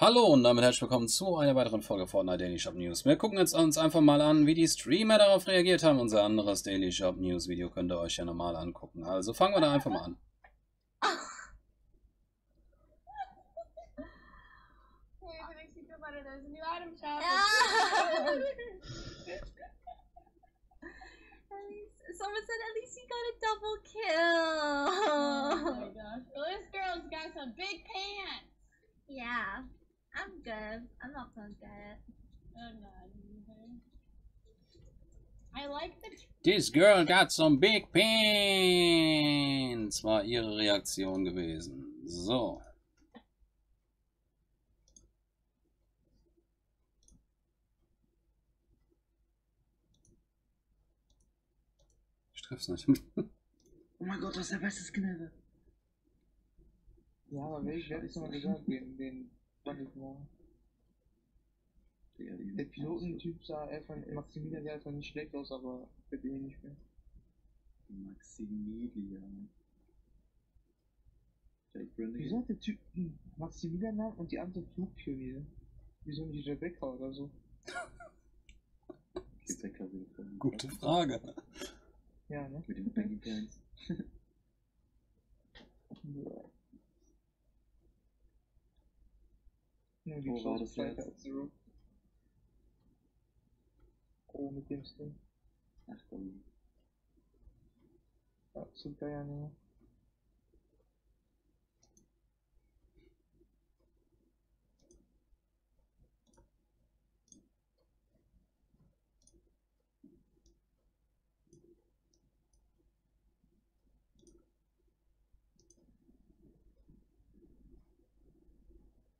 Hallo und damit herzlich willkommen zu einer weiteren Folge Fortnite Daily Shop News. Wir gucken jetzt uns einfach mal an, wie die Streamer darauf reagiert haben. Unser anderes Daily Shop News Video könnt ihr euch ja normal angucken. Also fangen wir da einfach mal an. Someone said at least he got a double kill. Oh my gosh. Well, this girl's got some big pants. yeah, I'm good. I'm not gonna get it. I'm not either. I like the. This girl got some big pants, war ihre Reaktion gewesen. So. Ich treff's nicht. Oh mein Gott, das ist der beste Skin ever. Ja, aber welch, wer hat nochmal gesagt, den, den fand ich mal. Der Pilotentyp sah einfach, Maximilian sah einfach nicht schlecht aus, aber für den nicht mehr. Maximilian. Wieso hat der Typ einen Maximilian Namen und die andere Flugpionier? Wieso nicht Rebecca oder so? Rebecca. Gute Frage. Ja, ne? Mit den Baggy Pants. Ja. Nur die Wo war das Zweite jetzt? als Zero. Oh, mit dem Skin. Ach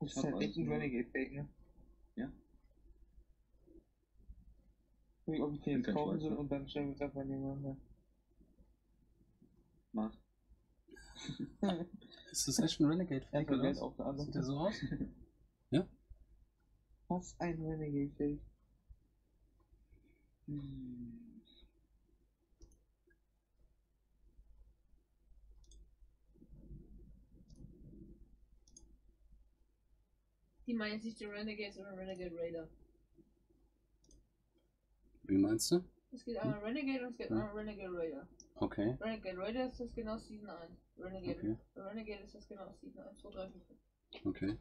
Das ist hab halt echt ein also- Renegade-Fake, ne? Ja. Guck, ob ich den Bin jetzt kaufen soll und dann stellen wir uns einfach nebeneinander. Mach. Ist das echt ein Renegade Fake Einfach oder auf Sieht der so aus? Was ein Renegade-Fake. Hm. Die meinen jetzt nicht den Renegade, sondern Renegade Raider. Wie meinst du? Es geht einmal Renegade und es geht Hm. einmal Renegade Raider. Okay. Renegade Raider ist das genau Season 1. Renegade, Okay. Renegade ist das genau Season 1, 2, 3, 4, 5. Okay.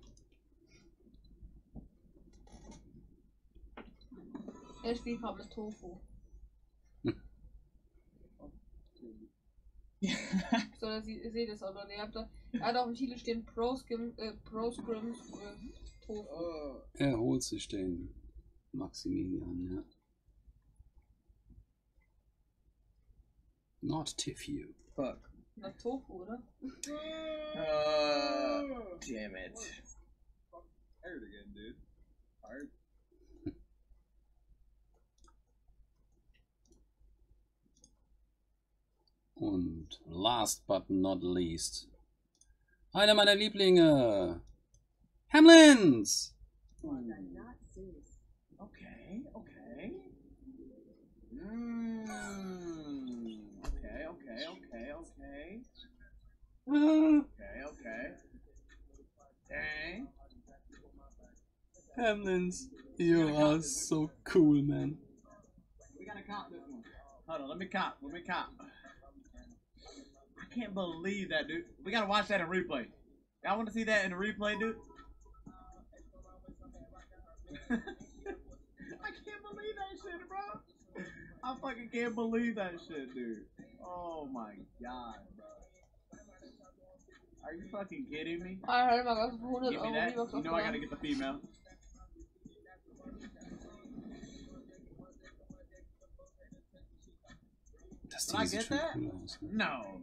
Der Spielfarbe ist Tofu. So, dass ihr, ihr seht es auch, Leute. Ihr habt da, er hat auf dem Titel stehen Pro, Skim, äh, Pro Scrims Tofu. Er holt sich den Maximilian, ja. Not Tiffy. Fuck. Na, Tofu, oder? Uh, damn it. Tired again, dude. Tired. Und last but not least. Einer meiner Lieblinge. Hamlins! Okay, okay. Mm. Okay, okay, okay, okay. Okay, okay. Hamlins, you are so cool, man. We gotta count this one. Hold on, let me count. Let me count. I can't believe that, dude. We gotta watch that in replay. Y'all want to see that in the replay, dude? I can't believe that shit, bro. I fucking can't believe that shit, dude. Oh my god, bro. Are you fucking kidding me? Halt mal ganz für 100 Give me that. You know I gotta get the female. Das Did I get that? cool aus. Ne? No.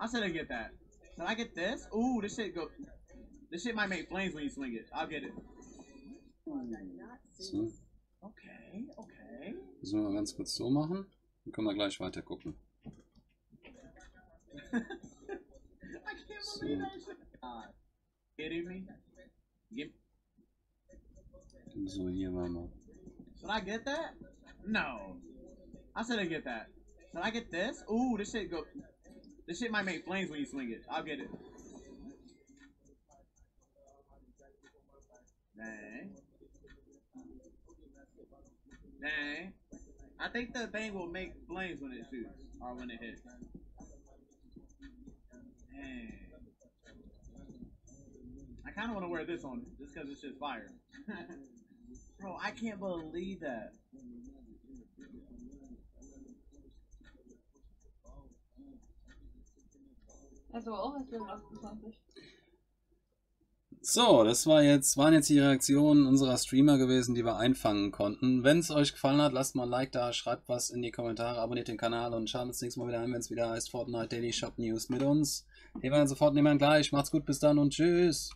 I said I get that. Did I get this? Ooh, this shit go. This shit might make flames when you swing it. I'll get it. So, Okay, okay. müssen wir mal ganz kurz so machen. Dann können wir gleich weiter gucken. Me? Give, So, hier waren wir. should I get that? No. I said I get that. Did I get this? Ooh, this shit go. This shit might make flames when you swing it. I'll get it. Dang. I think the thing will make flames when it shoots or when it hits. Dang. I kind of want to wear this on it, just because it's just fire. Bro, I can't believe that. Also auch erst Level 28. So, das war jetzt, waren jetzt die Reaktionen unserer Streamer gewesen, die wir einfangen konnten. Wenn es euch gefallen hat, lasst mal ein Like da, schreibt was in die Kommentare, abonniert den Kanal und schaut uns nächstes Mal wieder ein, wenn es wieder heißt Fortnite Daily Shop News mit uns. Wir werden sofort nehmen gleich. Macht's gut, bis dann und tschüss.